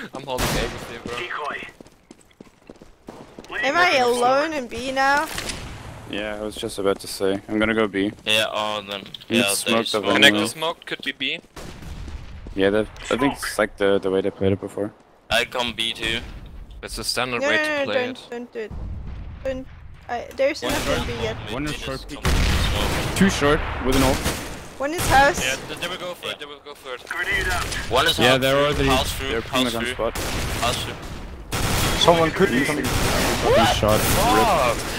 I'm holding A with you, bro. Decoy. Am I alone in B now? Yeah, I was just about to say. I'm gonna go B. Yeah, oh then. You Yeah, smoked they up smoke. anyway. Connector smoke could be B. Yeah, that, I think it's like the, the way they played it before. I come B too. It's a standard No, way no, to no, play don't, it. don't do it. Don't. I, there's One nothing short, B yet. One is short peek. come smoke. Too short with an ult. One is house. Yeah, they will go for it, they will go for it. Grenade out. One is Yeah, house they're through, already house through, they're house it through, spot. house through. Someone could be coming. Fucking shot. Rip.